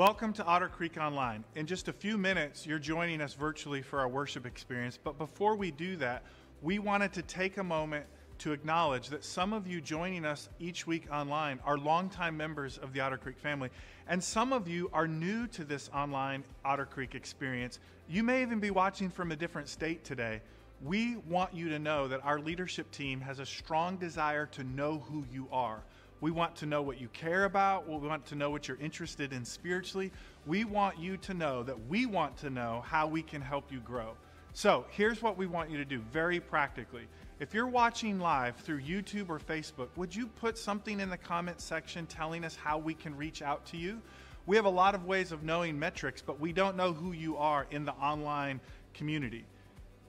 Welcome to Otter Creek Online. In just a few minutes, you're joining us virtually for our worship experience. But before we do that, we wanted to take a moment to acknowledge that some of you joining us each week online are longtime members of the Otter Creek family, and some of you are new to this online Otter Creek experience. You may even be watching from a different state today. We want you to know that our leadership team has a strong desire to know who you are. We want to know what you care about. We want to know what you're interested in spiritually. We want you to know that we want to know how we can help you grow. So here's what we want you to do very practically. If you're watching live through YouTube or Facebook, would you put something in the comment section telling us how we can reach out to you? We have a lot of ways of knowing metrics, but we don't know who you are in the online community.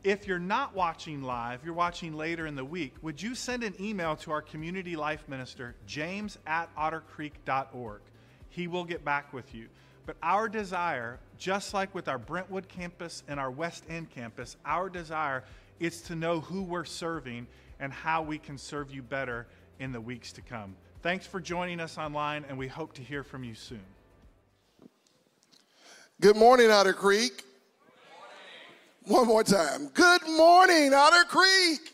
If you're not watching live, you're watching later in the week, would you send an email to our community life minister, james at ottercreek.org? He will get back with you. But our desire, just like with our Brentwood campus and our West End campus, our desire is to know who we're serving and how we can serve you better in the weeks to come. Thanks for joining us online, and we hope to hear from you soon. Good morning, Otter Creek. One more time. Good morning, Otter Creek.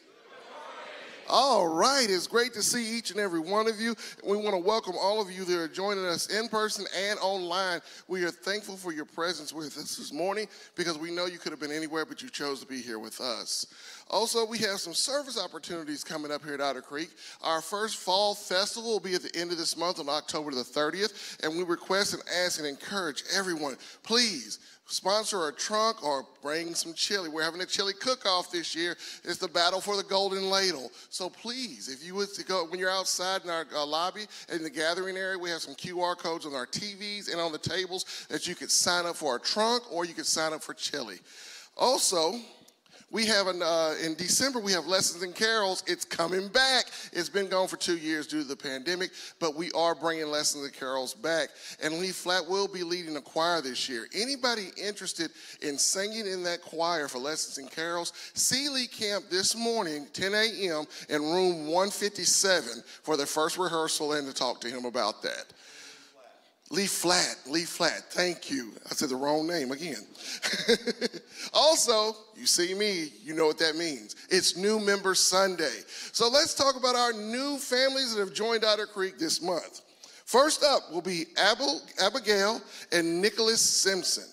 All right, it's great to see each and every one of you. We want to welcome all of you that are joining us in person and online. We are thankful for your presence with us this morning because we know you could have been anywhere, but you chose to be here with us. Also, we have some service opportunities coming up here at Otter Creek. Our first fall festival will be at the end of this month on October the 30th, and we request and ask and encourage everyone, please sponsor a trunk or bring some chili. We're having a chili cook-off this year. It's the battle for the golden ladle. So please, if you would go when you're outside in our uh, lobby in the gathering area, we have some QR codes on our TVs and on the tables that you could sign up for a trunk or you could sign up for chili. Also, we have an, uh, in December, we have Lessons and Carols. It's coming back. It's been gone for two years due to the pandemic, but we are bringing Lessons and Carols back. And Lee Flat will be leading a choir this year. Anybody interested in singing in that choir for Lessons and Carols, see Lee Camp this morning, 10 a.m., in room 157 for the first rehearsal and to talk to him about that. Lee Flat, Lee Flat, thank you. I said the wrong name again. also, you see me, you know what that means. It's New Member Sunday. So let's talk about our new families that have joined Otter Creek this month. First up will be Abigail and Nicholas Simpson.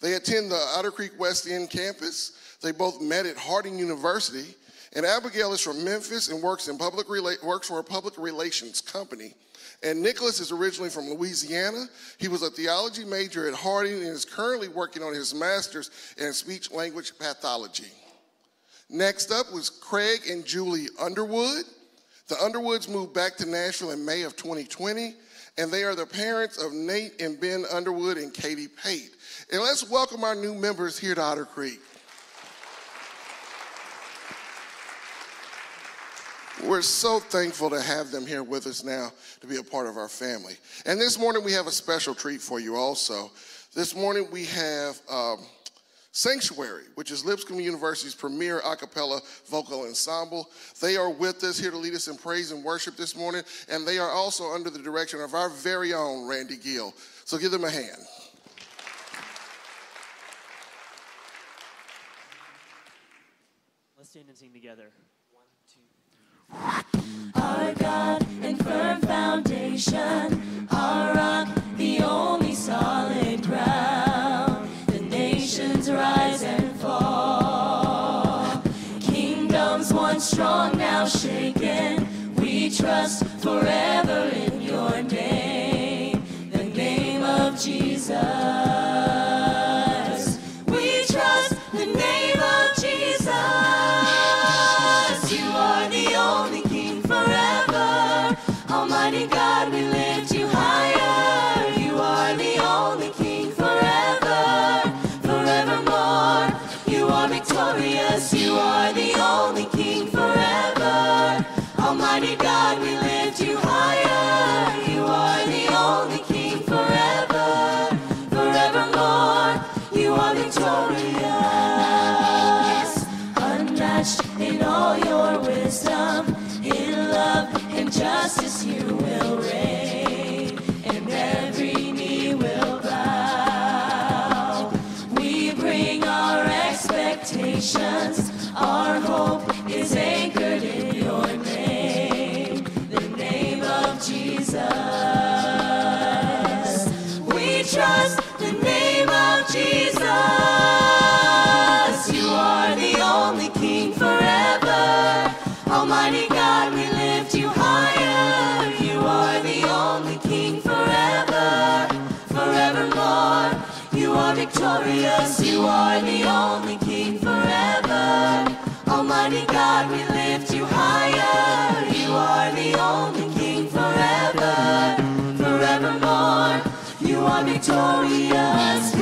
They attend the Otter Creek West End campus. They both met at Harding University. And Abigail is from Memphis and works, in public works for a public relations company. And Nicholas is originally from Louisiana. He was a theology major at Harding and is currently working on his master's in speech language pathology. Next up was Craig and Julie Underwood. The Underwoods moved back to Nashville in May of 2020, and they are the parents of Nate and Ben Underwood and Katie Pate. And let's welcome our new members here to Otter Creek. We're so thankful to have them here with us now to be a part of our family. And this morning we have a special treat for you also. This morning we have um, Sanctuary, which is Lipscomb University's premier a cappella vocal ensemble. They are with us here to lead us in praise and worship this morning, and they are also under the direction of our very own Randy Gill. So give them a hand. Let's stand and sing together. Our God and firm foundation, our rock, the only solid ground. The nations rise and fall. Kingdoms once strong, now shaken. We trust forever glorious. You are the only King forever. Almighty God, we lift you higher. You are the only King forever, forevermore. You are victorious.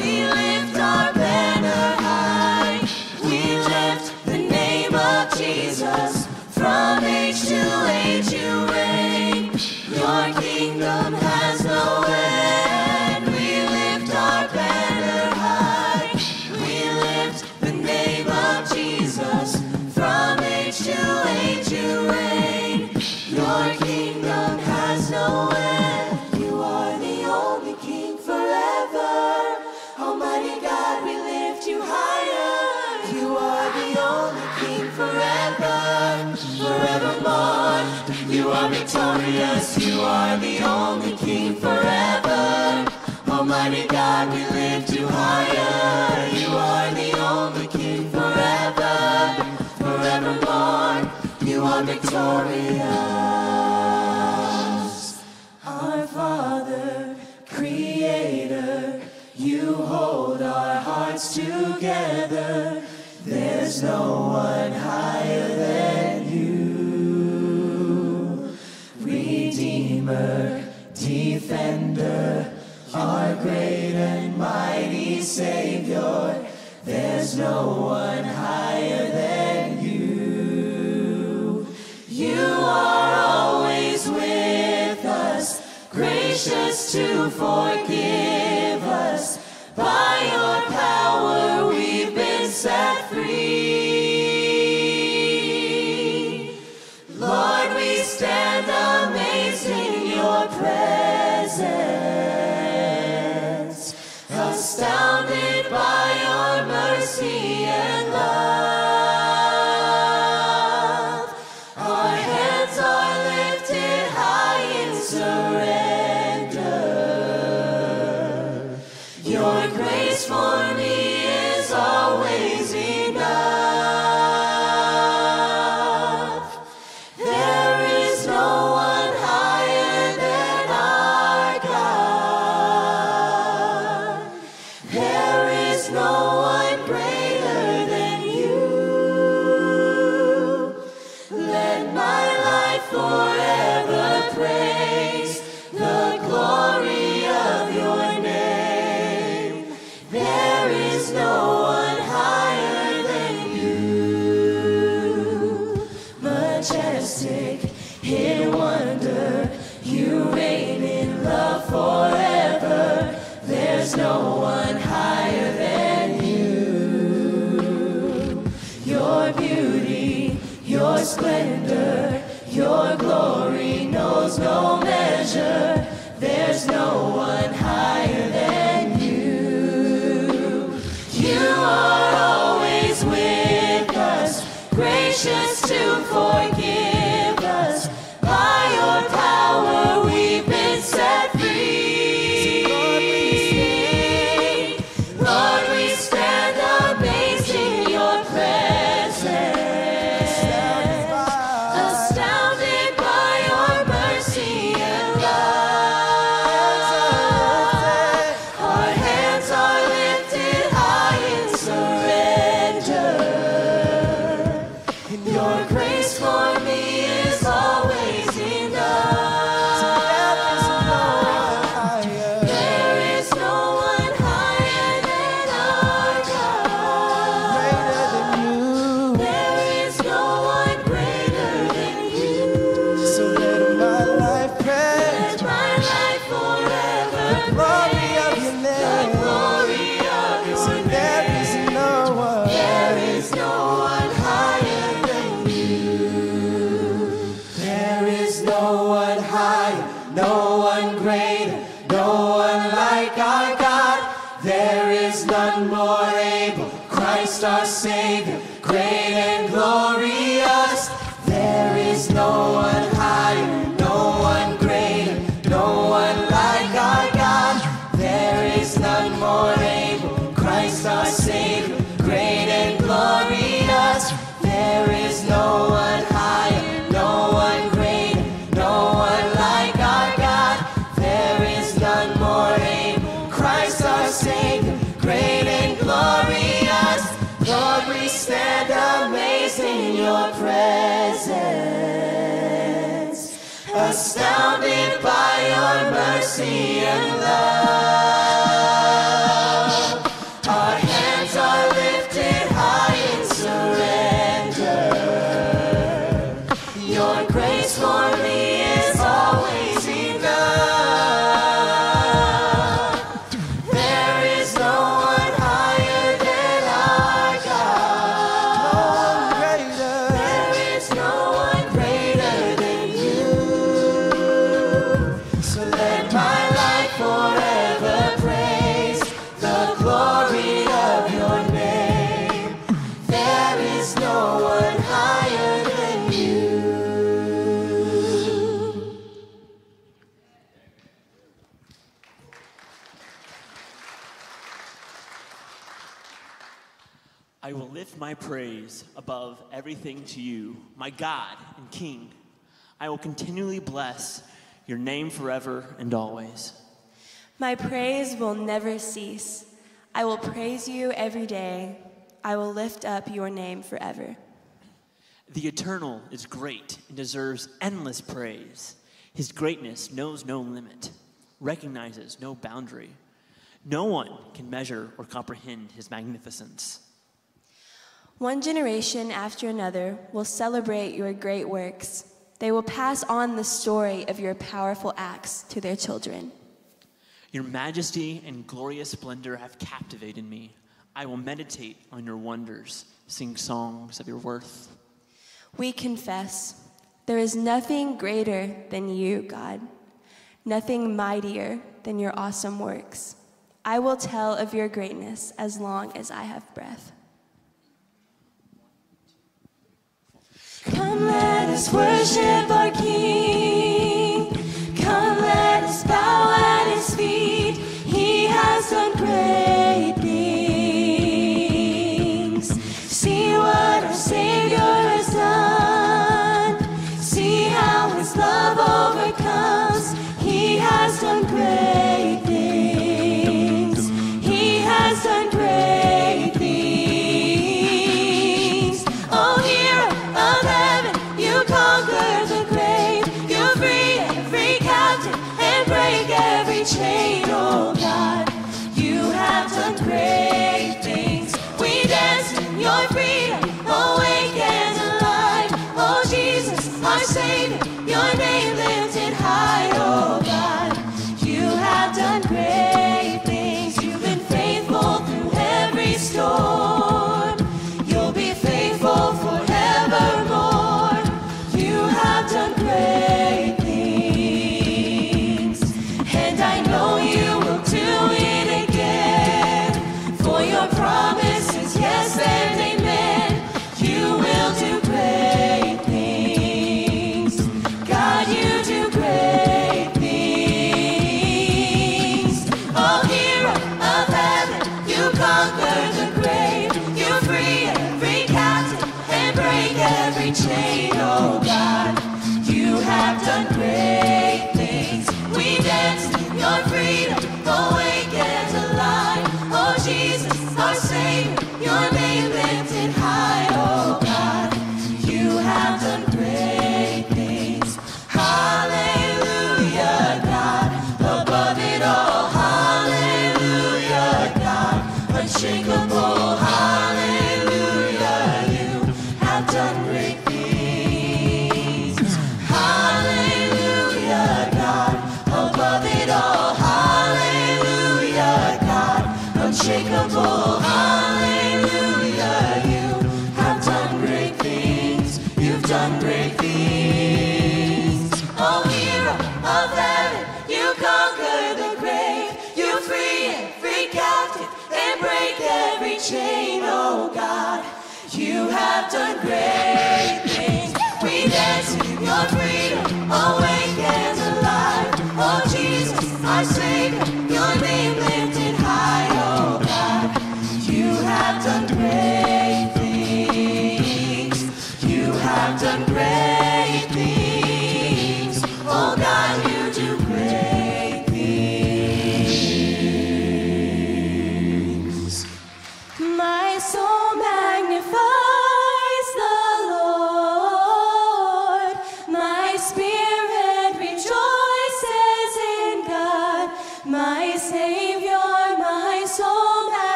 us, you are the only King forever. Almighty God, we lift you higher. You are the only King forever, forevermore. You are victorious. Our Father, Creator, you hold our hearts together. There's no one higher than Redeemer, Defender, our great and mighty Savior. There's no one higher than you. You are always with us, gracious to forgive. praise. everything to you, my God and King. I will continually bless your name forever and always. My praise will never cease. I will praise you every day. I will lift up your name forever. The eternal is great and deserves endless praise. His greatness knows no limit, recognizes no boundary. No one can measure or comprehend his magnificence. One generation after another will celebrate your great works. They will pass on the story of your powerful acts to their children. Your majesty and glorious splendor have captivated me. I will meditate on your wonders, sing songs of your worth. We confess there is nothing greater than you, God, nothing mightier than your awesome works. I will tell of your greatness as long as I have breath. Come let us worship our King. Won't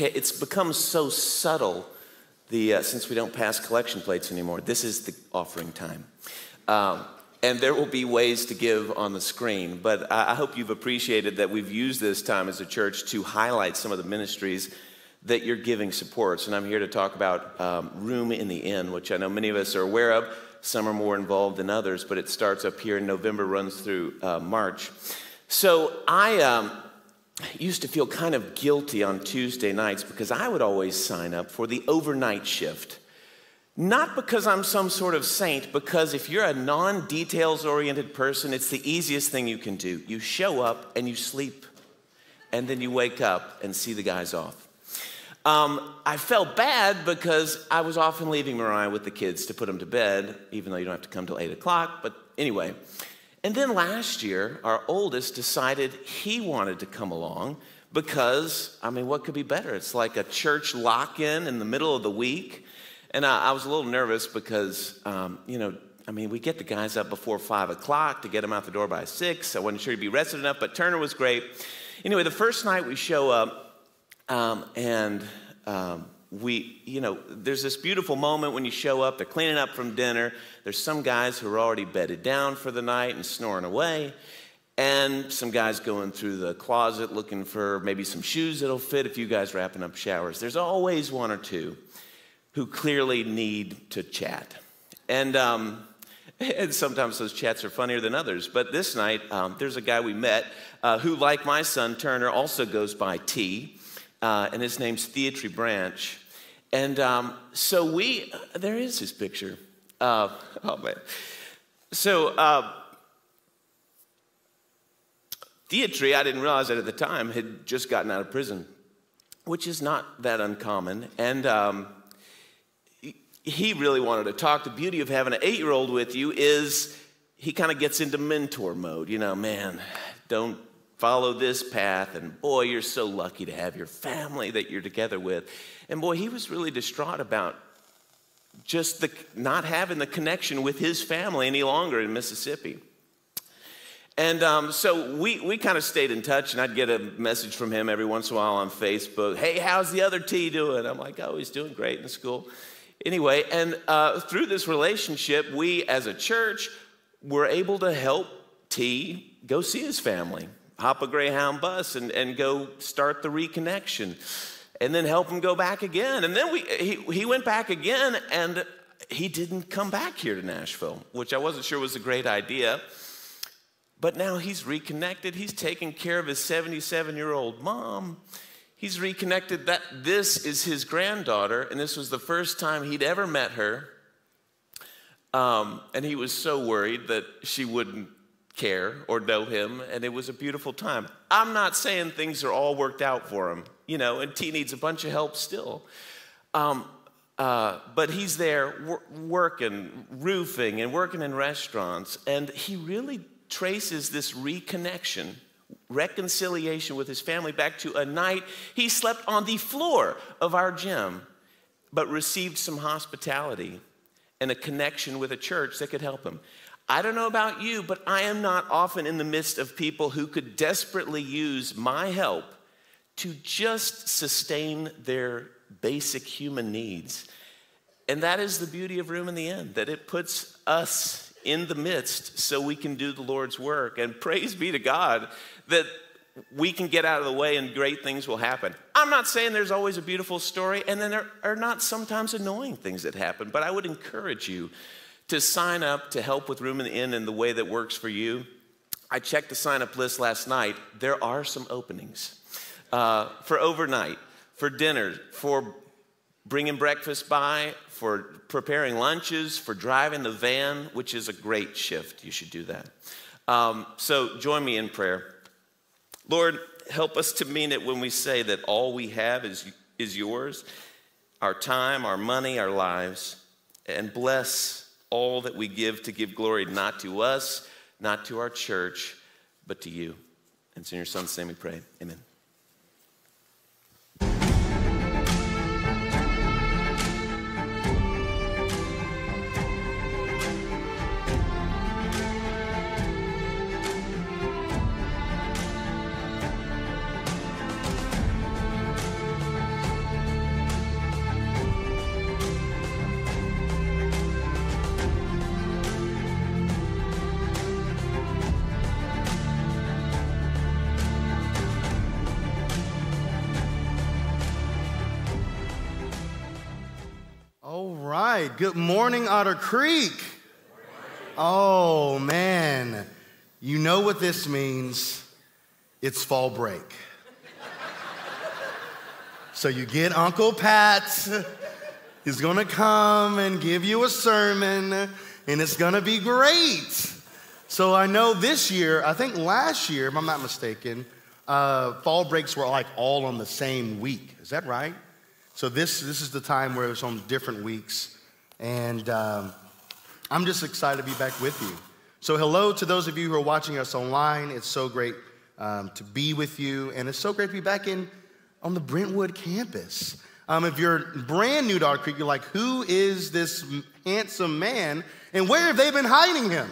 it's become so subtle the, uh, since we don't pass collection plates anymore. This is the offering time. Um, and there will be ways to give on the screen, but I, hope you've appreciated that we've used this time as a church to highlight some of the ministries that you're giving supports. And I'm here to talk about um, Room in the Inn, which I know many of us are aware of. Some are more involved than others, but it starts up here in November, runs through uh, March. So I um, used to feel kind of guilty on Tuesday nights because I would always sign up for the overnight shift. Not because I'm some sort of saint, because if you're a non details oriented person, it's the easiest thing you can do. You show up and you sleep, and then you wake up and see the guys off. Um, I felt bad because I was often leaving Mariah with the kids to put them to bed, even though you don't have to come till 8 o'clock. But anyway, and then last year, our oldest decided he wanted to come along because, I mean, what could be better? It's like a church lock in in the middle of the week. And I, I was a little nervous because, um, you know, I mean, we get the guys up before five o'clock to get them out the door by six. I wasn't sure he'd be rested enough, but Turner was great. Anyway, the first night we show up, um, and um, we, you know, there's this beautiful moment when you show up, they're cleaning up from dinner. There's some guys who are already bedded down for the night and snoring away. And some guys going through the closet looking for maybe some shoes that'll fit if you guys wrapping up showers. There's always one or two who clearly need to chat. And, um, and sometimes those chats are funnier than others. But this night, um, there's a guy we met uh, who, like my son Turner, also goes by T, uh, and his name's Theatry Branch. And um, so we, there is his picture. Uh, oh man. So, uh, Theatre, I didn't realize that at the time, had just gotten out of prison, which is not that uncommon. And um, he really wanted to talk. The beauty of having an eight year old with you is he kind of gets into mentor mode. You know, man, don't follow this path. And boy, you're so lucky to have your family that you're together with. And boy, he was really distraught about just the, not having the connection with his family any longer in Mississippi. And um, so we, we kind of stayed in touch, and I'd get a message from him every once in a while on Facebook. Hey, how's the other T doing? I'm like, oh, he's doing great in school. Anyway, and uh, through this relationship, we as a church were able to help T go see his family, hop a Greyhound bus, and, and go start the reconnection, and then help him go back again. And then we, he, he went back again, and he didn't come back here to Nashville, which I wasn't sure was a great idea. But now he's reconnected. He's taking care of his 77 year old mom. He's reconnected that this is his granddaughter, and this was the first time he'd ever met her. Um, and he was so worried that she wouldn't care or know him, and it was a beautiful time. I'm not saying things are all worked out for him, you know, and T needs a bunch of help still. Um, uh, but he's there wor- working, roofing, and working in restaurants, and he really traces this reconnection, reconciliation with his family back to a night he slept on the floor of our gym, but received some hospitality and a connection with a church that could help him. I don't know about you, but I am not often in the midst of people who could desperately use my help to just sustain their basic human needs. And that is the beauty of Room in the Inn, that it puts us in the midst so we can do the Lord's work. And praise be to God that we can get out of the way and great things will happen. I'm not saying there's always a beautiful story, and then there are not sometimes annoying things that happen, but I would encourage you to sign up to help with Room in the Inn in the way that works for you. I checked the sign up list last night. There are some openings uh, for overnight, for dinner, for bringing breakfast by, for preparing lunches, for driving the van, which is a great shift. You should do that. Um, so join me in prayer. Lord, help us to mean it when we say that all we have is, is yours our time, our money, our lives, and bless all that we give to give glory not to us, not to our church, but to you. And it's in your son's name we pray. Amen. Good morning, Otter Creek. Oh, man. You know what this means. It's fall break. so you get Uncle Pat. He's going to come and give you a sermon, and it's going to be great. So I know this year, I think last year, if I'm not mistaken, uh, fall breaks were like all on the same week. Is that right? So this, this is the time where it's on different weeks. And um, I'm just excited to be back with you. So hello to those of you who are watching us online. It's so great um, to be with you. And it's so great to be back in on the Brentwood campus. Um, if you're brand new to Otter Creek, you're like, who is this handsome man? And where have they been hiding him?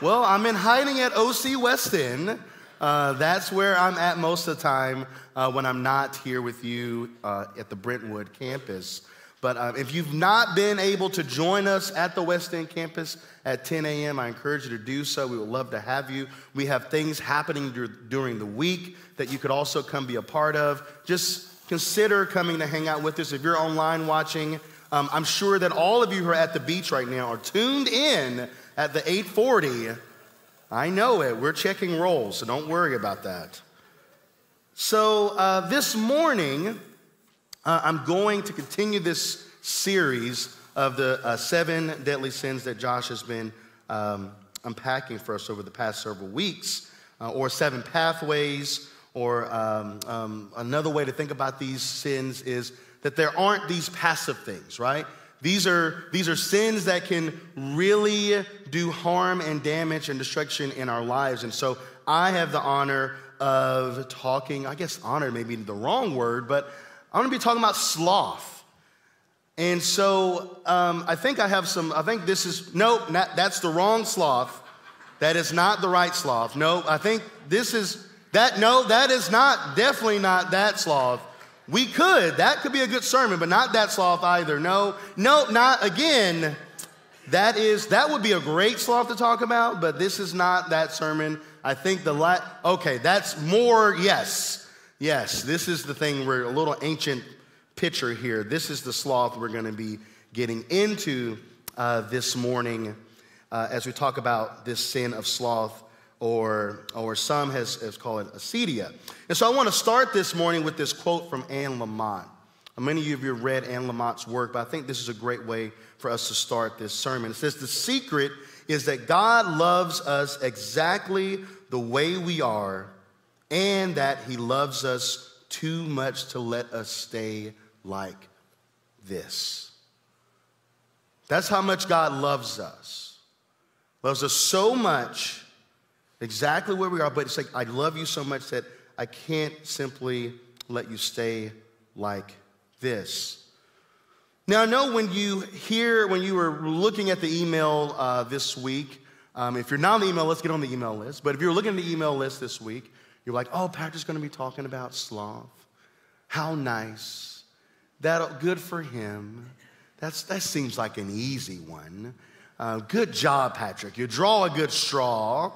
Well, I'm in hiding at OC West End. Uh, that's where I'm at most of the time uh, when I'm not here with you uh, at the Brentwood campus. But uh, if you've not been able to join us at the West End campus at 10 a.m., I encourage you to do so. We would love to have you. We have things happening dur- during the week that you could also come be a part of. Just consider coming to hang out with us. If you're online watching, um, I'm sure that all of you who are at the beach right now are tuned in at the 840 I know it. We're checking rolls, so don't worry about that. So, uh, this morning, uh, I'm going to continue this series of the uh, seven deadly sins that Josh has been um, unpacking for us over the past several weeks, uh, or seven pathways, or um, um, another way to think about these sins is that there aren't these passive things, right? These are, these are sins that can really do harm and damage and destruction in our lives. And so I have the honor of talking, I guess honor may be the wrong word, but I'm gonna be talking about sloth. And so um, I think I have some, I think this is, nope, not, that's the wrong sloth. That is not the right sloth. No, I think this is, that, no, that is not, definitely not that sloth. We could, that could be a good sermon, but not that sloth either. No, no, not again. That is, that would be a great sloth to talk about, but this is not that sermon. I think the la- okay, that's more, yes, yes. This is the thing we're a little ancient picture here. This is the sloth we're going to be getting into uh, this morning uh, as we talk about this sin of sloth, or, or some has, has called it acedia. And so I want to start this morning with this quote from Anne Lamott. Many of you have read Anne Lamott's work, but I think this is a great way for us to start this sermon. It says, The secret is that God loves us exactly the way we are and that he loves us too much to let us stay like this. That's how much God loves us. Loves us so much, exactly where we are, but it's like, I love you so much that I can't simply let you stay like this. Now, I know when you hear, when you were looking at the email uh, this week, um, if you're not on the email list, get on the email list. But if you're looking at the email list this week, you're like, oh, Patrick's going to be talking about sloth. How nice. That good for him. That's, that seems like an easy one. Uh, good job, Patrick. You draw a good straw.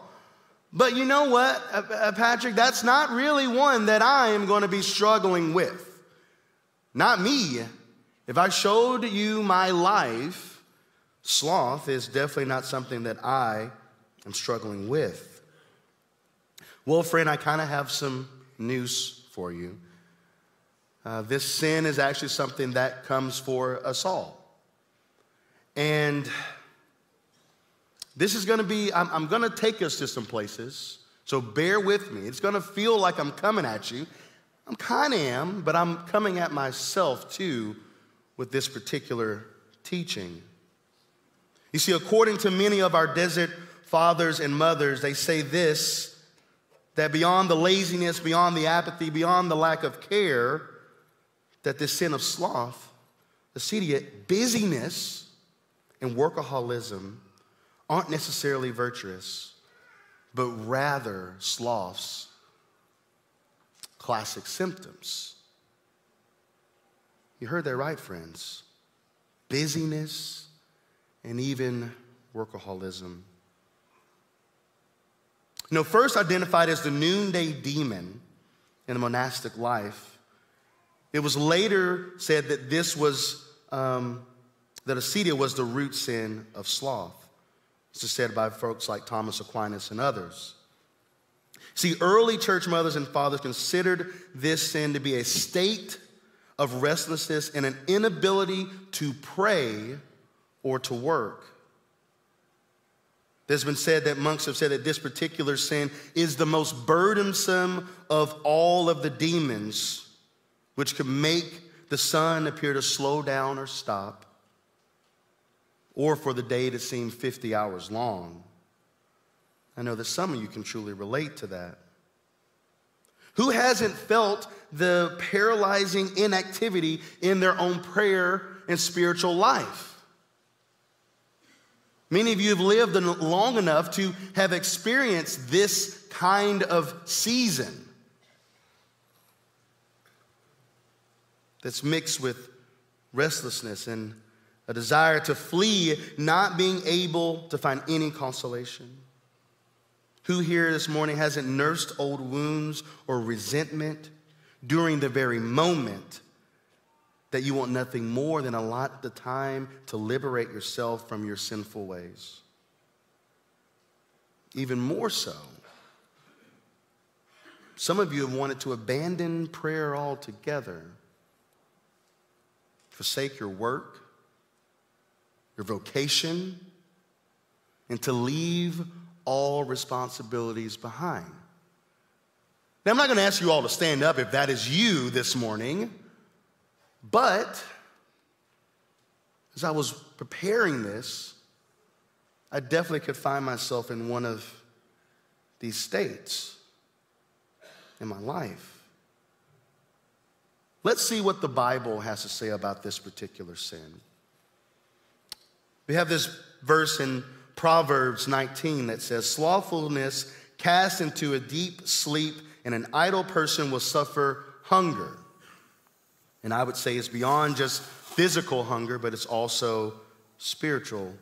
But you know what, uh, uh, Patrick? That's not really one that I am going to be struggling with. Not me. If I showed you my life, sloth is definitely not something that I am struggling with. Well, friend, I kind of have some news for you. Uh, this sin is actually something that comes for us all. And this is going to be, I'm, I'm going to take us to some places. So bear with me. It's going to feel like I'm coming at you. I'm kind of am, but I'm coming at myself too with this particular teaching. You see, according to many of our desert fathers and mothers, they say this that beyond the laziness, beyond the apathy, beyond the lack of care, that this sin of sloth, the seed busyness and workaholism aren't necessarily virtuous, but rather sloth's classic symptoms. You heard that right, friends. Busyness and even workaholism. Know, first identified as the noonday demon in the monastic life, it was later said that this was, um, that acedia was the root sin of sloth. This is said by folks like Thomas Aquinas and others. See, early church mothers and fathers considered this sin to be a state of restlessness and an inability to pray or to work. There's been said that monks have said that this particular sin is the most burdensome of all of the demons, which can make the sun appear to slow down or stop, or for the day to seem 50 hours long. I know that some of you can truly relate to that. Who hasn't felt the paralyzing inactivity in their own prayer and spiritual life? Many of you have lived long enough to have experienced this kind of season that's mixed with restlessness and a desire to flee, not being able to find any consolation. Who here this morning hasn't nursed old wounds or resentment during the very moment that you want nothing more than a lot of the time to liberate yourself from your sinful ways? Even more so, some of you have wanted to abandon prayer altogether, forsake your work, your vocation, and to leave all responsibilities behind. Now, I'm not going to ask you all to stand up if that is you this morning, but as I was preparing this, I definitely could find myself in one of these states in my life. Let's see what the Bible has to say about this particular sin. We have this verse in Proverbs 19 that says, Slothfulness cast into a deep sleep, and an idle person will suffer hunger. And I would say it's beyond just physical hunger, but it's also spiritual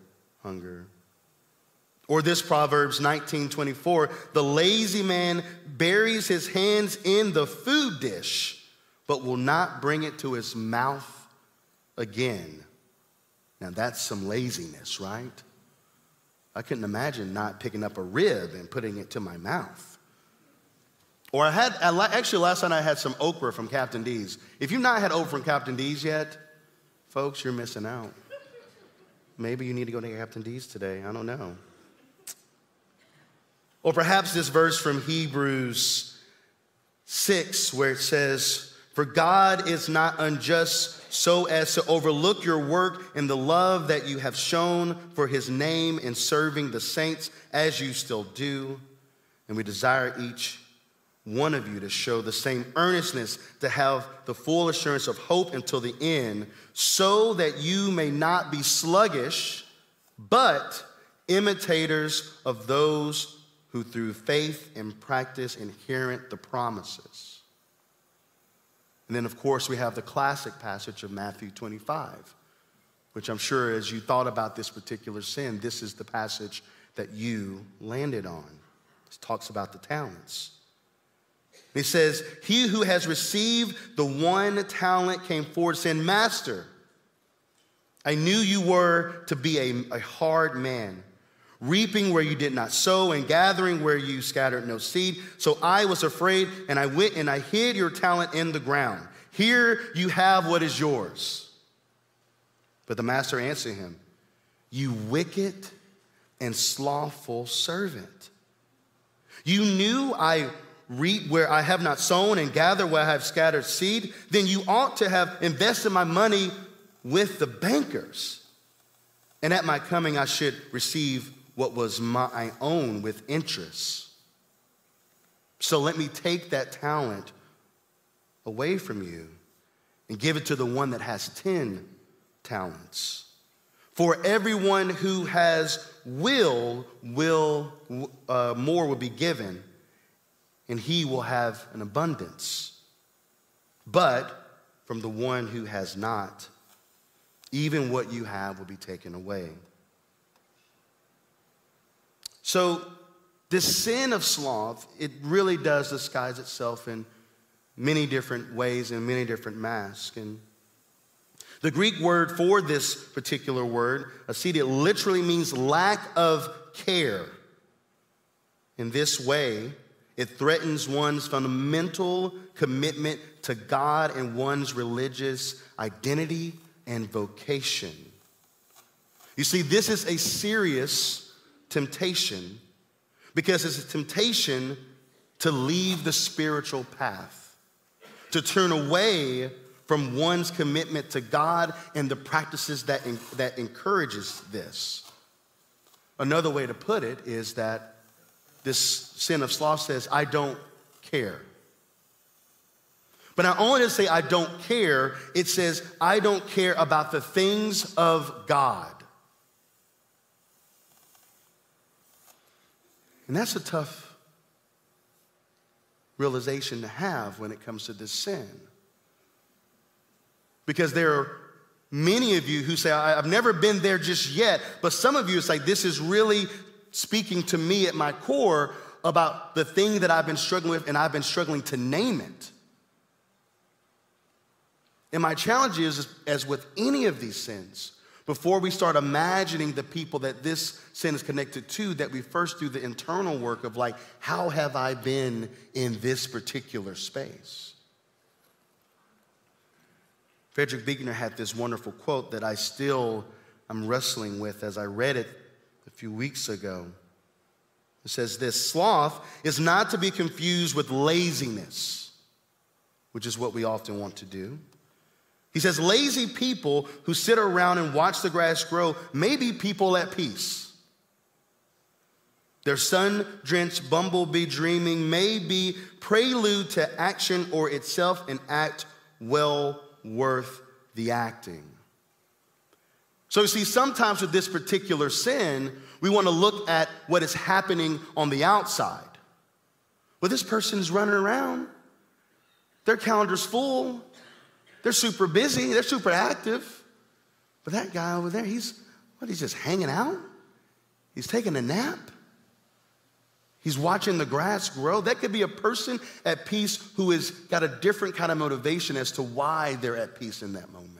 hunger. Or this Proverbs 19:24, the lazy man buries his hands in the food dish, but will not bring it to his mouth again. Now that's some laziness, right? I couldn't imagine not picking up a rib and putting it to my mouth. Or I had, actually, last night I had some okra from Captain D's. If you've not had okra from Captain D's yet, folks, you're missing out. Maybe you need to go to Captain D's today. I don't know. Or perhaps this verse from Hebrews 6, where it says, For God is not unjust so as to overlook your work and the love that you have shown for his name in serving the saints as you still do. And we desire each one of you to show the same earnestness, to have the full assurance of hope until the end, so that you may not be sluggish, but imitators of those who through faith and practice inherit the promises. And then, of course, we have the classic passage of Matthew 25, which I'm sure as you thought about this particular sin, this is the passage that you landed on. It talks about the talents. He says, He who has received the one talent came forward saying, Master, I knew you were to be a, a hard man, reaping where you did not sow and gathering where you scattered no seed. So I was afraid, and I went and I hid your talent in the ground. Here you have what is yours. But the master answered him, You wicked and slothful servant. You knew I reap where I have not sown and gather where I have scattered seed. Then you ought to have invested my money with the bankers. And at my coming, I should receive what was my own with interest. So let me take that talent away from you and give it to the one that has 10 talents. For everyone who has will, will uh, more will be given, and he will have an abundance. But from the one who has not, even what you have will be taken away. So, this sin of sloth, it really does disguise itself in many different ways and many different masks. And the Greek word for this particular word, acedia, literally means lack of care. In this way, it threatens one's fundamental commitment to God and one's religious identity and vocation. You see, this is a serious temptation because it's a temptation to leave the spiritual path, to turn away from one's commitment to God and the practices that, that encourages this. Another way to put it is that this sin of sloth says, I don't care. But not only does it say, I don't care, it says, I don't care about the things of God. And that's a tough realization to have when it comes to this sin. Because there are many of you who say, I've never been there just yet, but some of you, it's like, this is really speaking to me at my core about the thing that I've been struggling with, and I've been struggling to name it. And my challenge is, as with any of these sins, before we start imagining the people that this sin is connected to, that we first do the internal work of like, how have I been in this particular space? Frederick Buechner had this wonderful quote that I still am wrestling with as I read it few weeks ago. It says this sloth is not to be confused with laziness, which is what we often want to do. He says, lazy people who sit around and watch the grass grow may be people at peace. Their sun drenched bumblebee dreaming may be prelude to action or itself an act well worth the acting. So, you see, sometimes with this particular sin, we want to look at what is happening on the outside. Well, this person is running around, their calendar's full, they're super busy, they're super active. But that guy over there, he's what, he's just hanging out? He's taking a nap. He's watching the grass grow. That could be a person at peace who has got a different kind of motivation as to why they're at peace in that moment.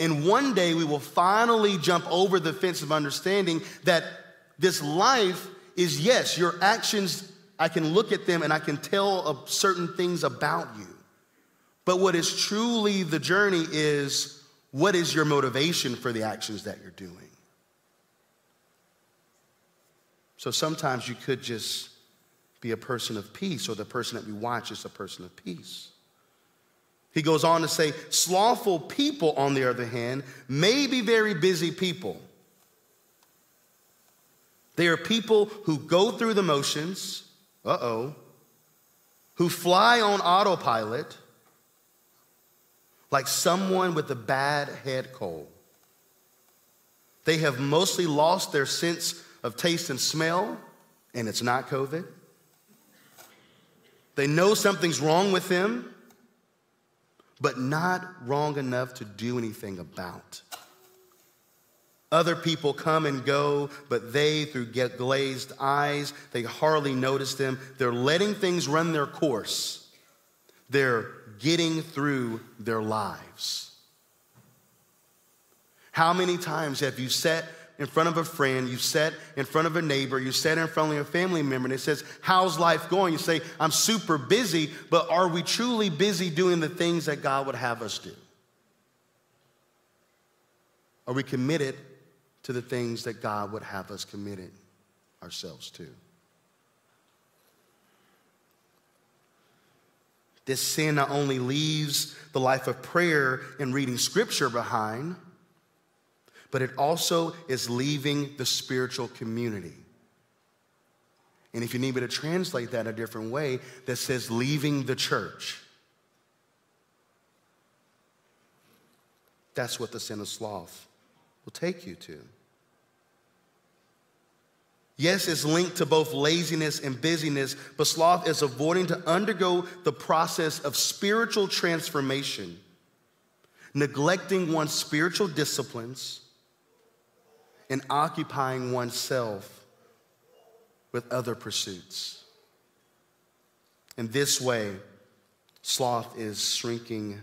And one day we will finally jump over the fence of understanding that this life is yes, your actions, I can look at them and I can tell certain things about you. But what is truly the journey is what is your motivation for the actions that you're doing? So sometimes you could just be a person of peace, or the person that we watch is a person of peace. He goes on to say, slothful people, on the other hand, may be very busy people. They are people who go through the motions, uh oh, who fly on autopilot like someone with a bad head cold. They have mostly lost their sense of taste and smell, and it's not COVID. They know something's wrong with them, but not wrong enough to do anything about. Other people come and go, but they, through glazed eyes, they hardly notice them. They're letting things run their course. They're getting through their lives. How many times have you sat in front of a friend, you sat in front of a neighbor, you sat in front of a family member, and it says, How's life going? You say, I'm super busy, but are we truly busy doing the things that God would have us do? Are we committed to the things that God would have us committed ourselves to? This sin not only leaves the life of prayer and reading scripture behind, but it also is leaving the spiritual community. And if you need me to translate that a different way, that says leaving the church. That's what the sin of sloth will take you to. Yes, it's linked to both laziness and busyness, but sloth is avoiding to undergo the process of spiritual transformation, neglecting one's spiritual disciplines, and occupying oneself with other pursuits. In this way, sloth is shrinking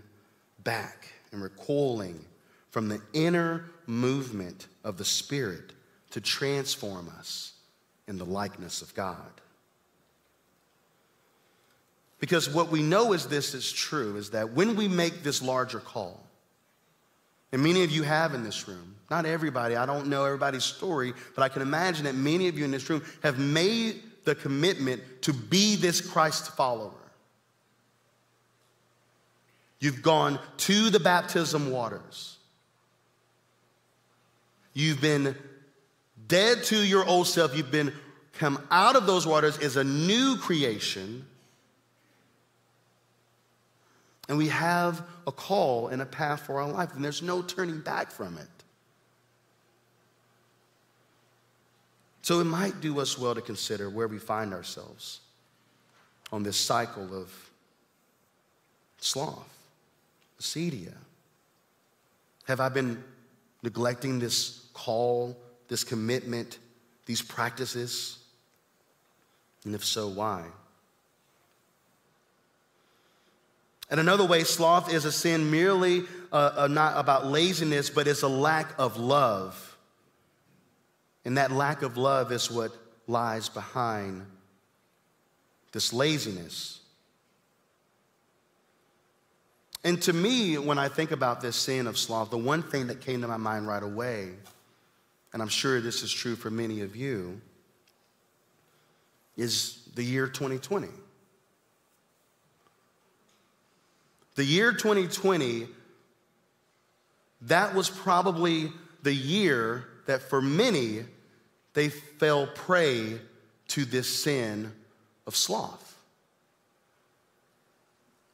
back and recoiling from the inner movement of the Spirit to transform us in the likeness of God. Because what we know is this is true is that when we make this larger call, and many of you have in this room. Not everybody, I don't know everybody's story, but I can imagine that many of you in this room have made the commitment to be this Christ follower. You've gone to the baptism waters. You've been dead to your old self. You've been come out of those waters as a new creation and we have a call and a path for our life, and there's no turning back from it. So it might do us well to consider where we find ourselves on this cycle of sloth, acedia. Have I been neglecting this call, this commitment, these practices? And if so, why? And another way, sloth is a sin merely uh, uh, not about laziness, but it's a lack of love. And that lack of love is what lies behind this laziness. And to me, when I think about this sin of sloth, the one thing that came to my mind right away, and I'm sure this is true for many of you, is the year 2020. The year 2020, that was probably the year that for many, they fell prey to this sin of sloth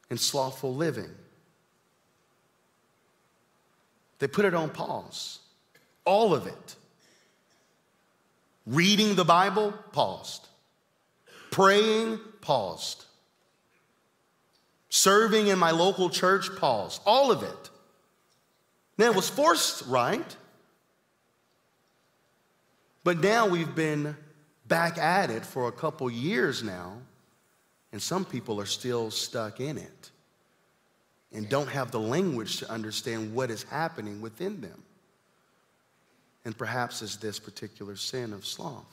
and slothful living. They put it on pause, all of it. Reading the Bible, paused. Praying, paused. Serving in my local church, pause. All of it. Now, it was forced, right? But now we've been back at it for a couple years now, and some people are still stuck in it and don't have the language to understand what is happening within them. And perhaps it's this particular sin of sloth.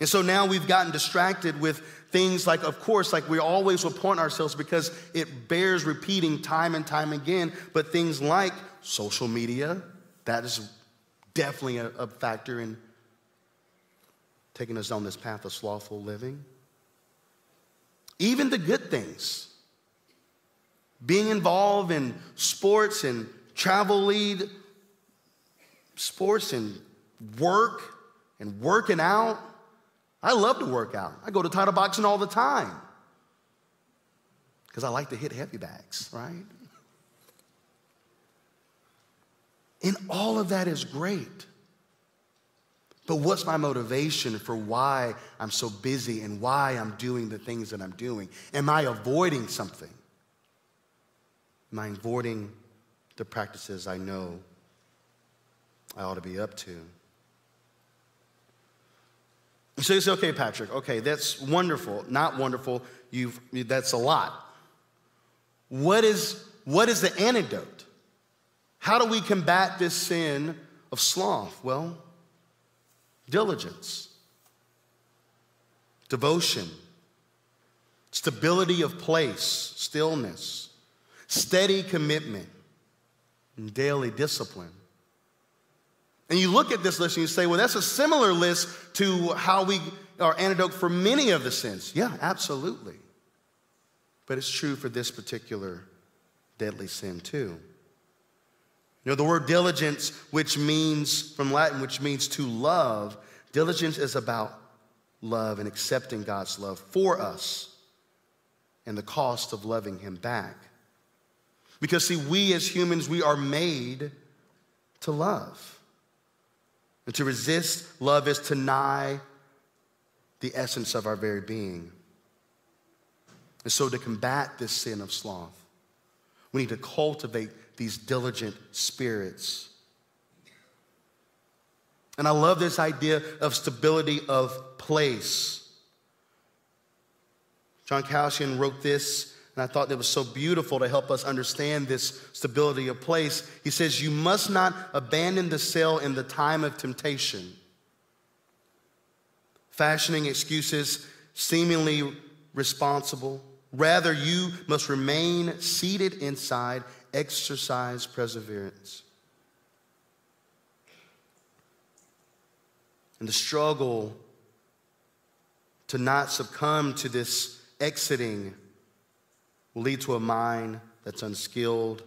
And so now we've gotten distracted with things like, of course, like we always will point ourselves because it bears repeating time and time again, but things like social media, that is definitely a, a factor in taking us on this path of slothful living. Even the good things, being involved in sports and travel lead, sports and work and working out. I love to work out. I go to title boxing all the time because I like to hit heavy bags, right? And all of that is great. But what's my motivation for why I'm so busy and why I'm doing the things that I'm doing? Am I avoiding something? Am I avoiding the practices I know I ought to be up to? So you say, okay, Patrick, okay, that's wonderful. Not wonderful. You've, that's a lot. What is, what is the antidote? How do we combat this sin of sloth? Well, diligence, devotion, stability of place, stillness, steady commitment, and daily discipline. And you look at this list and you say, well, that's a similar list to how we are antidote for many of the sins. Yeah, absolutely. But it's true for this particular deadly sin too. You know, the word diligence, which means, from Latin, which means to love, diligence is about love and accepting God's love for us and the cost of loving Him back. Because, see, we as humans, we are made to love. And to resist love is to deny the essence of our very being. And so, to combat this sin of sloth, we need to cultivate these diligent spirits. And I love this idea of stability of place. John Calhoun wrote this, and I thought that was so beautiful to help us understand this stability of place. He says, You must not abandon the cell in the time of temptation, fashioning excuses seemingly responsible. Rather, you must remain seated inside exercise perseverance. And the struggle to not succumb to this exiting will lead to a mind that's unskilled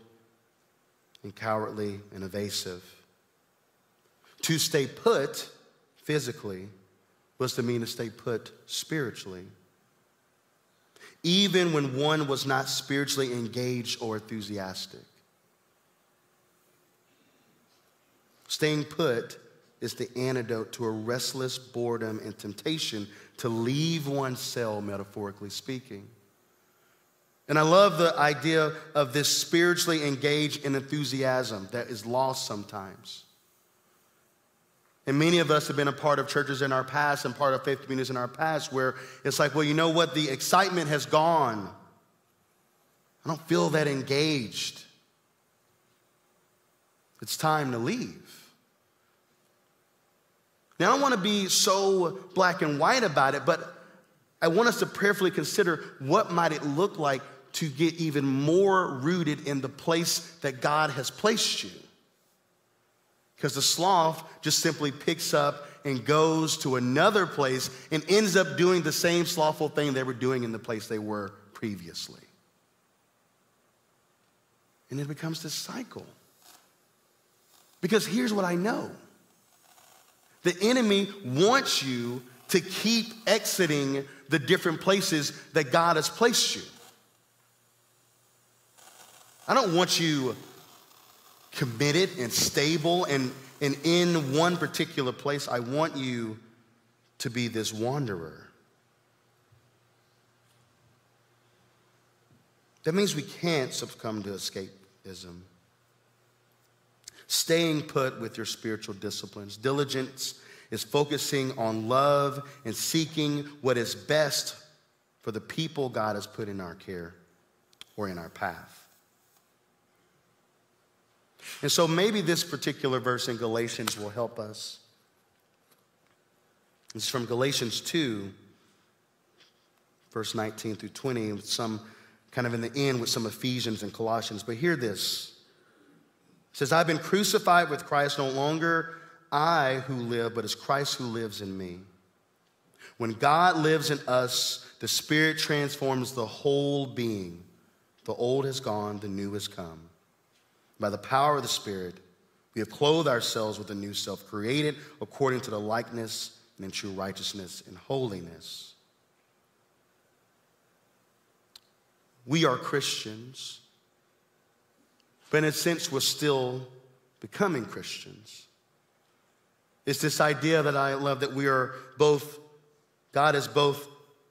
and cowardly and evasive. To stay put physically was to mean to stay put spiritually even when one was not spiritually engaged or enthusiastic. Staying put is the antidote to a restless boredom and temptation to leave one's cell, metaphorically speaking. And I love the idea of this spiritually engaged in enthusiasm that is lost sometimes. And many of us have been a part of churches in our past and part of faith communities in our past where it's like, well, you know what? The excitement has gone. I don't feel that engaged. It's time to leave. Now, I don't want to be so black and white about it, but I want us to prayerfully consider what might it look like to get even more rooted in the place that God has placed you. Because the sloth just simply picks up and goes to another place and ends up doing the same slothful thing they were doing in the place they were previously. And it becomes this cycle. Because here's what I know the enemy wants you to keep exiting the different places that God has placed you. I don't want you committed and stable and, and in one particular place. I want you to be this wanderer. That means we can't succumb to escapism. Staying put with your spiritual disciplines. Diligence is focusing on love and seeking what is best for the people God has put in our care or in our path. And so maybe this particular verse in Galatians will help us. It's from Galatians 2, verse 19 through 20, with some kind of in the end with some Ephesians and Colossians. But hear this. It says, I've been crucified with Christ, no longer I who live, but it's Christ who lives in me. When God lives in us, the Spirit transforms the whole being. The old has gone, the new has come. By the power of the Spirit, we have clothed ourselves with a new self, created according to the likeness and in true righteousness and holiness. We are Christians, but in a sense, we're still becoming Christians. It's this idea that I love that we are both, God is both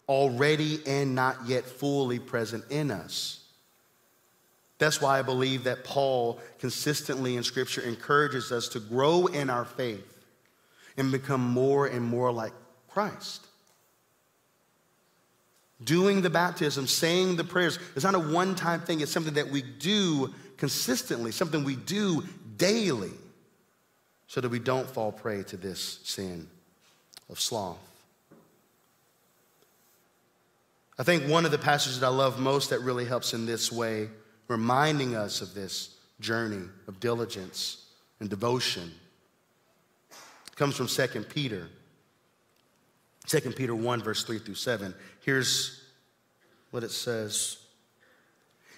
already and not yet fully present in us. That's why I believe that Paul consistently in Scripture encourages us to grow in our faith and become more and more like Christ. Doing the baptism, saying the prayers, is not a one time thing, it's something that we do consistently, something we do daily, so that we don't fall prey to this sin of sloth. I think one of the passages that I love most that really helps in this way, reminding us of this journey of diligence and devotion, comes from 2 Peter. 2 Peter 1, verse 3 through 7. Here's what it says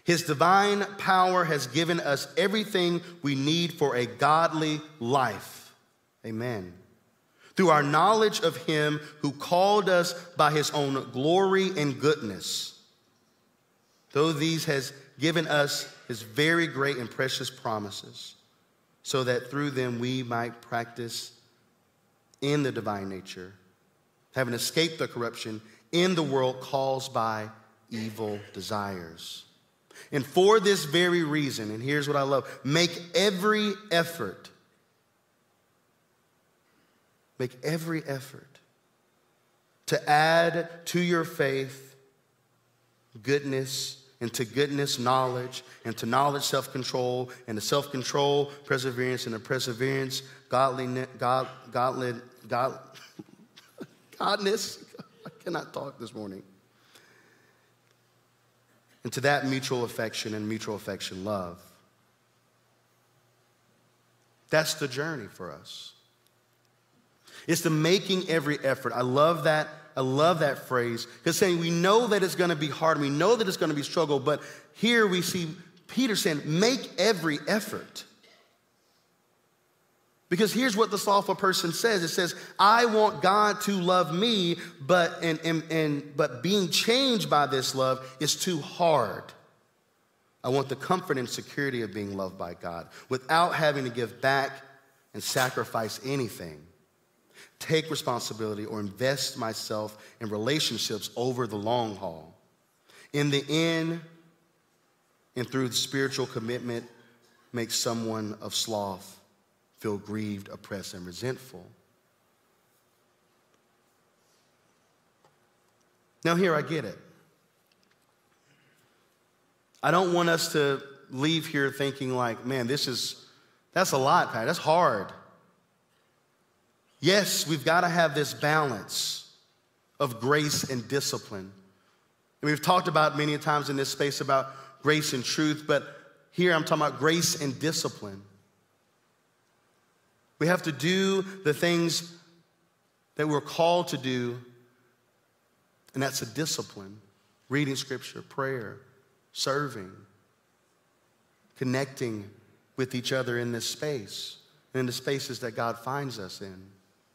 His divine power has given us everything we need for a godly life. Amen. Through our knowledge of Him who called us by His own glory and goodness. Though these has given us His very great and precious promises, so that through them we might practice in the divine nature, having escaped the corruption in the world caused by evil desires. And for this very reason, and here's what I love make every effort, make every effort to add to your faith goodness, and to goodness, knowledge, and to knowledge, self control, and to self control, perseverance, and perseverance, godliness, God, godly, God, godness. I cannot talk this morning. And to that mutual affection and mutual affection love. That's the journey for us. It's the making every effort. I love that. I love that phrase because saying we know that it's going to be hard, we know that it's going to be struggle, but here we see Peter saying, make every effort. Because here's what the slothful person says it says, I want God to love me, but, and, and, and, but being changed by this love is too hard. I want the comfort and security of being loved by God without having to give back and sacrifice anything, take responsibility, or invest myself in relationships over the long haul. In the end, and through the spiritual commitment, make someone of sloth feel grieved, oppressed, and resentful. Now, here I get it. I don't want us to leave here thinking, like, man, this is, that's a lot, Pat. That's hard. Yes, we've got to have this balance of grace and discipline. And we've talked about many times in this space about grace and truth, but here I'm talking about grace and discipline. We have to do the things that we're called to do, and that's a discipline reading scripture, prayer, serving, connecting with each other in this space and in the spaces that God finds us in,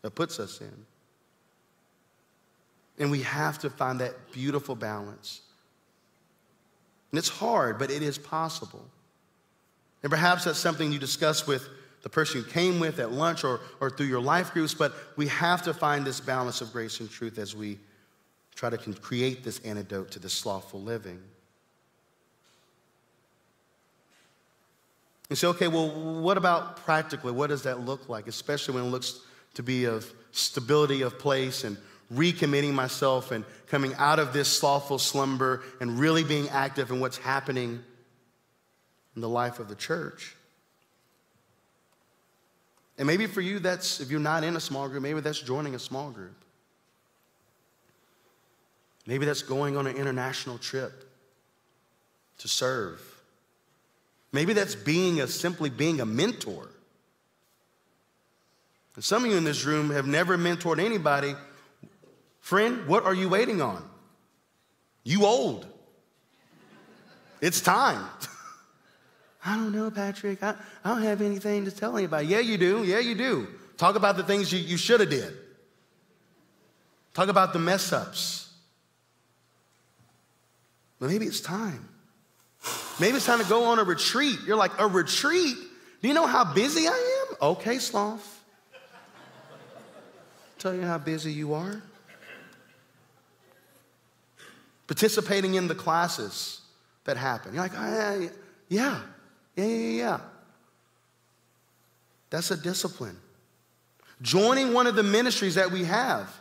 that puts us in. And we have to find that beautiful balance. And it's hard, but it is possible. And perhaps that's something you discuss with the person you came with at lunch or, or through your life groups, but we have to find this balance of grace and truth as we try to create this antidote to this slothful living. You say, okay, well, what about practically? What does that look like, especially when it looks to be of stability of place and recommitting myself and coming out of this slothful slumber and really being active in what's happening in the life of the church? And maybe for you, that's, if you're not in a small group, maybe that's joining a small group. Maybe that's going on an international trip to serve. Maybe that's being a, simply being a mentor. And some of you in this room have never mentored anybody. Friend, what are you waiting on? You old. It's time. I don't know, Patrick. I, I don't have anything to tell anybody. Yeah, you do. Yeah, you do. Talk about the things you, you should have did. Talk about the mess ups. But maybe it's time. Maybe it's time to go on a retreat. You're like, a retreat? Do you know how busy I am? Okay, sloth. Tell you how busy you are. Participating in the classes that happen. You're like, oh, yeah, yeah, yeah, yeah. That's a discipline. Joining one of the ministries that we have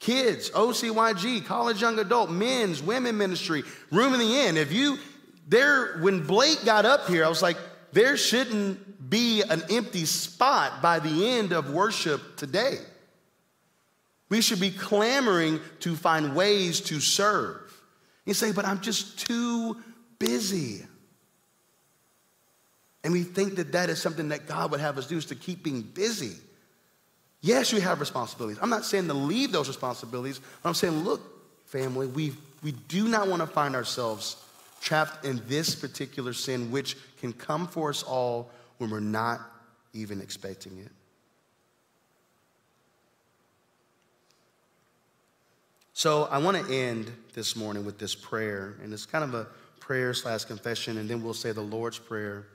kids, OCYG, college young adult, men's, women ministry, room in the inn. If you, there, when Blake got up here, I was like, there shouldn't be an empty spot by the end of worship today. We should be clamoring to find ways to serve. You say, but I'm just too busy. And we think that that is something that God would have us do is to keep being busy. Yes, you have responsibilities. I'm not saying to leave those responsibilities, but I'm saying, look, family, we, we do not want to find ourselves trapped in this particular sin, which can come for us all when we're not even expecting it. So I want to end this morning with this prayer, and it's kind of a prayer slash confession, and then we'll say the Lord's Prayer.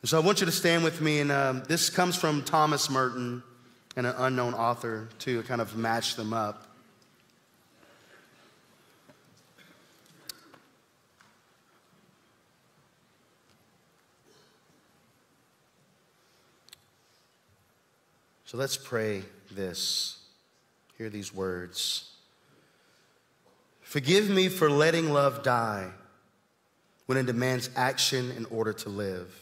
And so I want you to stand with me, and um, this comes from Thomas Merton and an unknown author to kind of match them up. So let's pray this. Hear these words. Forgive me for letting love die when it demands action in order to live.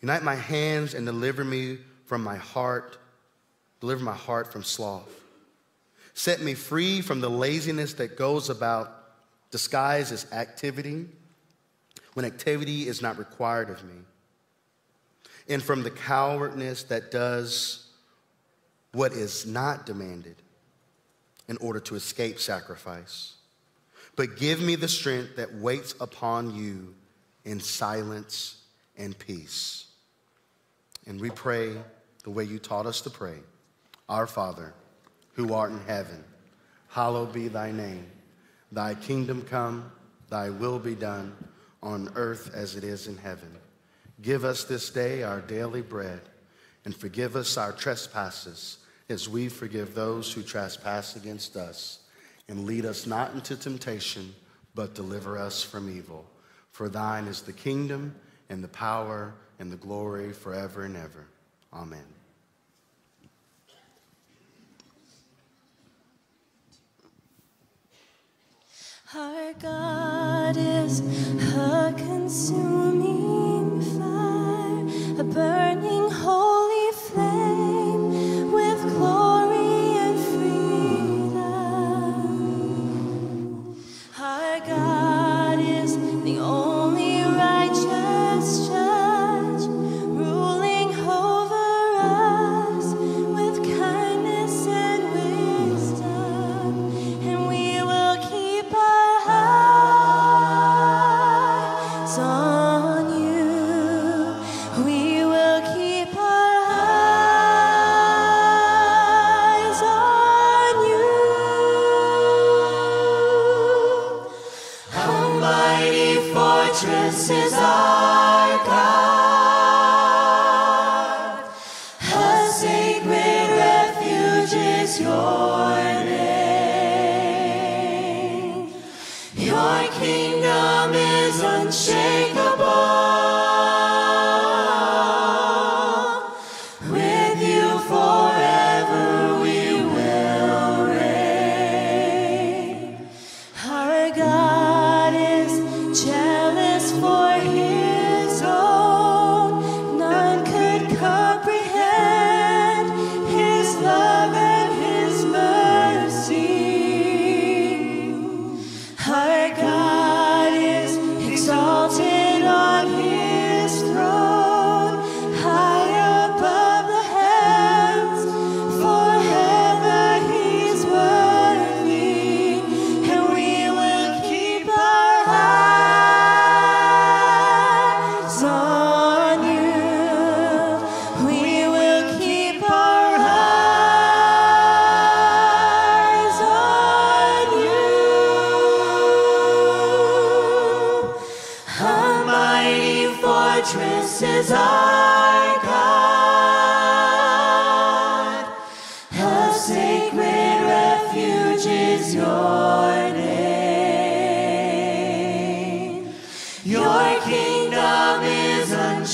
Unite my hands and deliver me from my heart, deliver my heart from sloth. Set me free from the laziness that goes about disguised as activity when activity is not required of me, and from the cowardness that does what is not demanded in order to escape sacrifice. But give me the strength that waits upon you in silence and peace. And we pray the way you taught us to pray Our Father, who art in heaven, hallowed be thy name. Thy kingdom come, thy will be done on earth as it is in heaven. Give us this day our daily bread, and forgive us our trespasses as we forgive those who trespass against us. And lead us not into temptation, but deliver us from evil. For thine is the kingdom and the power and the glory forever and ever. Amen. Our God is a consuming fire, a burning holy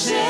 is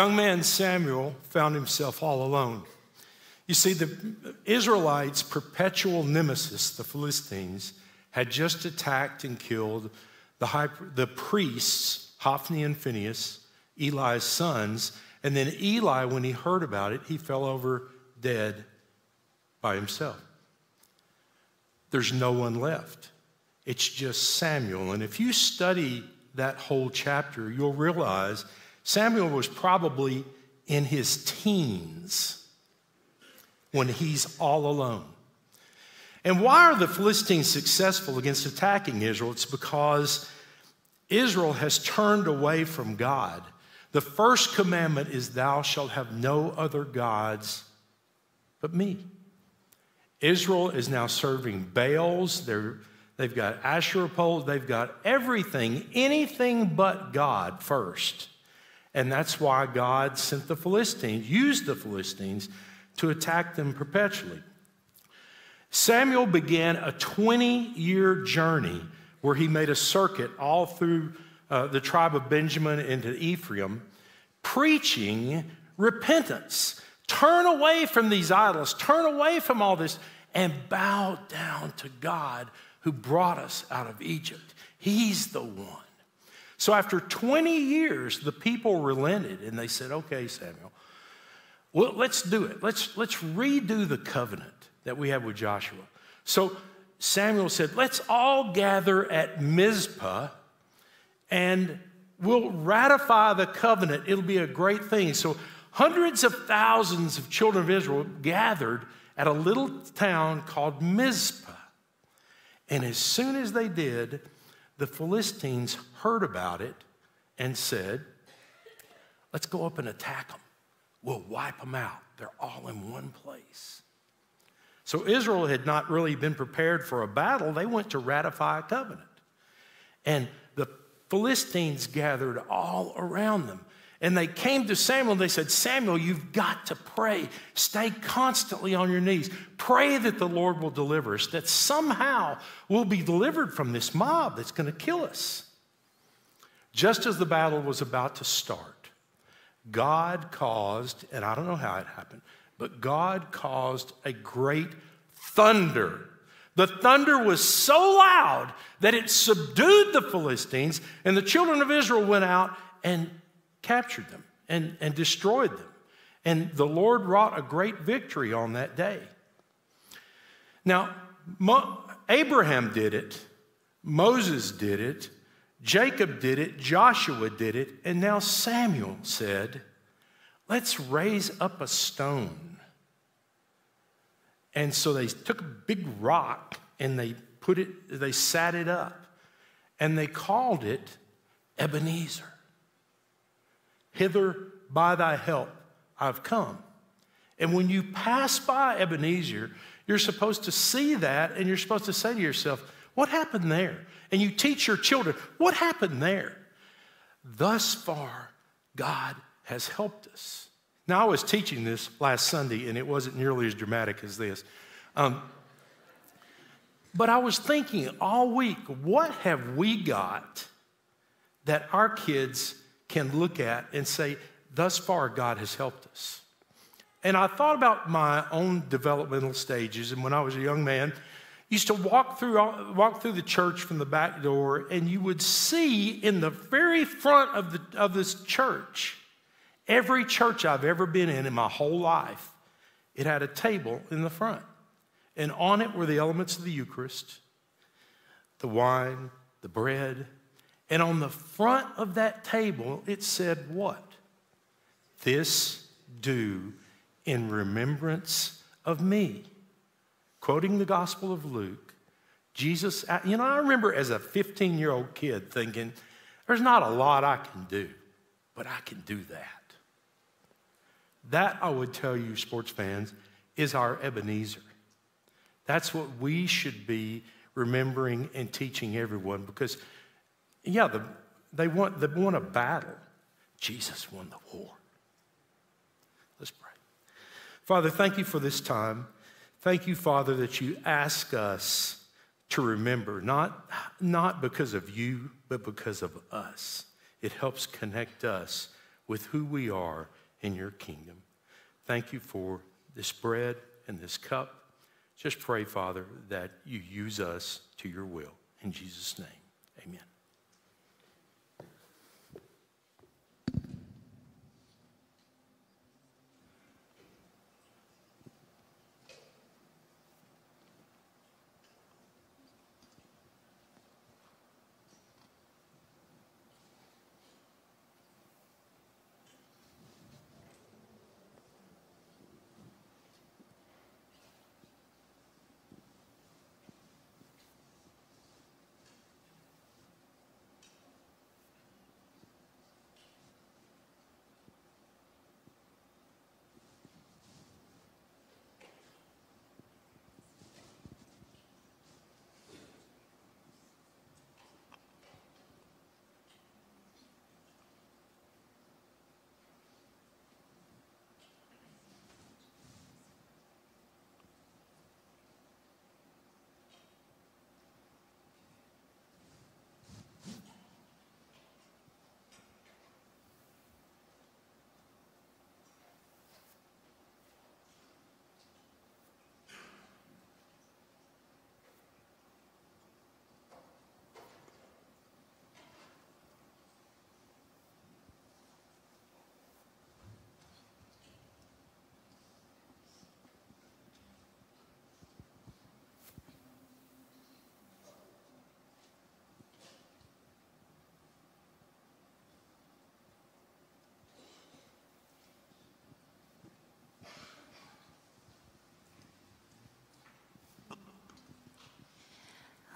young man Samuel found himself all alone. You see, the Israelites' perpetual nemesis, the Philistines, had just attacked and killed the, high, the priests, Hophni and Phinehas, Eli's sons. And then Eli, when he heard about it, he fell over dead by himself. There's no one left. It's just Samuel. And if you study that whole chapter, you'll realize Samuel was probably in his teens when he's all alone. And why are the Philistines successful against attacking Israel? It's because Israel has turned away from God. The first commandment is, Thou shalt have no other gods but me. Israel is now serving Baals. They're, they've got Asherah poles. They've got everything, anything but God first. And that's why God sent the Philistines, used the Philistines to attack them perpetually. Samuel began a 20 year journey where he made a circuit all through uh, the tribe of Benjamin into Ephraim, preaching repentance. Turn away from these idols, turn away from all this, and bow down to God who brought us out of Egypt. He's the one. So after 20 years, the people relented and they said, Okay, Samuel, well, let's do it. Let's, let's redo the covenant that we have with Joshua. So Samuel said, Let's all gather at Mizpah and we'll ratify the covenant. It'll be a great thing. So hundreds of thousands of children of Israel gathered at a little town called Mizpah. And as soon as they did, the Philistines heard about it and said, Let's go up and attack them. We'll wipe them out. They're all in one place. So Israel had not really been prepared for a battle. They went to ratify a covenant. And the Philistines gathered all around them. And they came to Samuel and they said, Samuel, you've got to pray. Stay constantly on your knees. Pray that the Lord will deliver us, that somehow we'll be delivered from this mob that's going to kill us. Just as the battle was about to start, God caused, and I don't know how it happened, but God caused a great thunder. The thunder was so loud that it subdued the Philistines, and the children of Israel went out and captured them and, and destroyed them. And the Lord wrought a great victory on that day. Now, Mo- Abraham did it, Moses did it, Jacob did it, Joshua did it, and now Samuel said, Let's raise up a stone. And so they took a big rock and they put it, they sat it up, and they called it Ebenezer. Hither by thy help I've come. And when you pass by Ebenezer, you're supposed to see that and you're supposed to say to yourself, What happened there? And you teach your children, What happened there? Thus far, God has helped us. Now, I was teaching this last Sunday and it wasn't nearly as dramatic as this. Um, but I was thinking all week, what have we got that our kids can look at and say, thus far, God has helped us? And I thought about my own developmental stages. And when I was a young man, used to walk through, walk through the church from the back door, and you would see in the very front of, the, of this church, every church I've ever been in in my whole life, it had a table in the front. And on it were the elements of the Eucharist the wine, the bread. And on the front of that table, it said, What? This do in remembrance of me. Quoting the Gospel of Luke, Jesus, you know, I remember as a 15 year old kid thinking, There's not a lot I can do, but I can do that. That, I would tell you, sports fans, is our Ebenezer. That's what we should be remembering and teaching everyone because, yeah, the, they, want, they won a battle. Jesus won the war. Let's pray. Father, thank you for this time. Thank you, Father, that you ask us to remember, not, not because of you, but because of us. It helps connect us with who we are in your kingdom. Thank you for this bread and this cup. Just pray, Father, that you use us to your will. In Jesus' name, amen.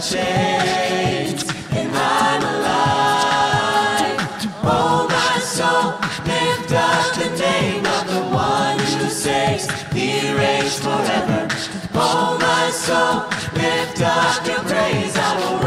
and I'm alive. Oh, my soul, lift up the name of the one who saves, he reigns forever. Oh, my soul, lift up your praise, I will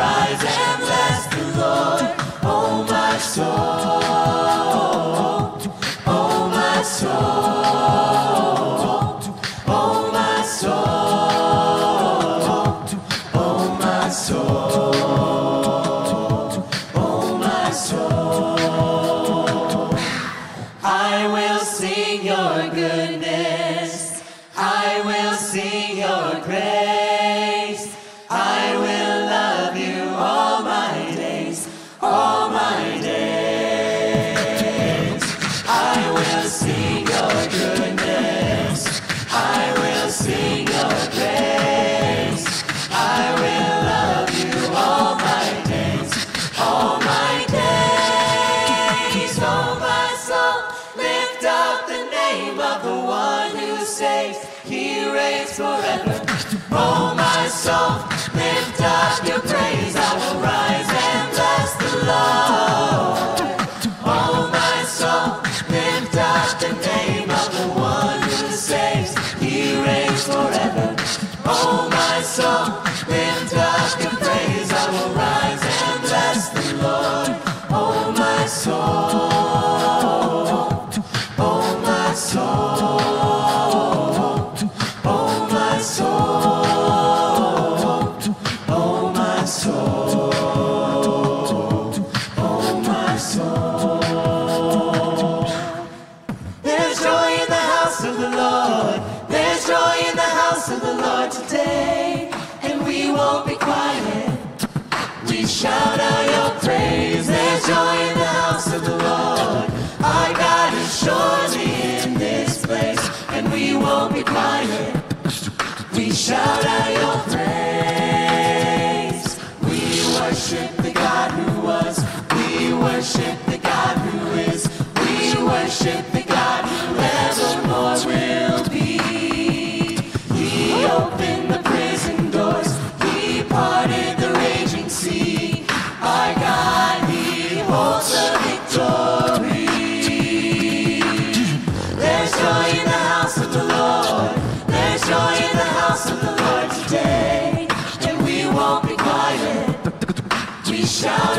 shout.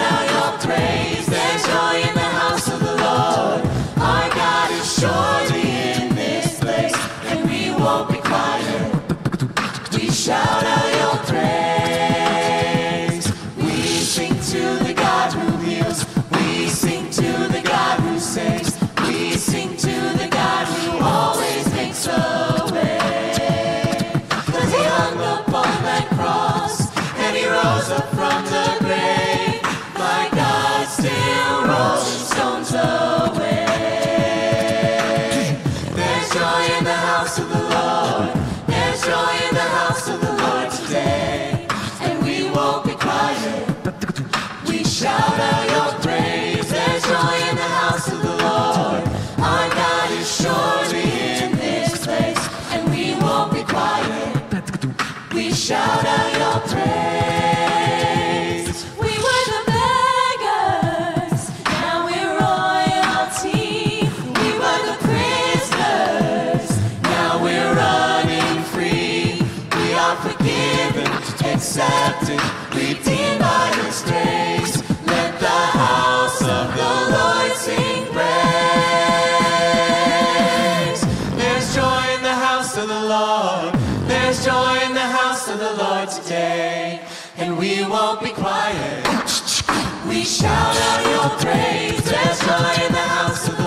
adopted, redeemed by his grace. Let the house of the Lord sing praise. There's joy in the house of the Lord. There's joy in the house of the Lord today. And we won't be quiet. We shout out your praise. There's joy in the house of the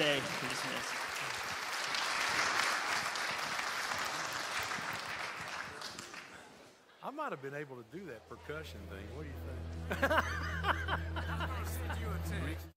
stay. I might have been able to do that percussion thing. What do you think?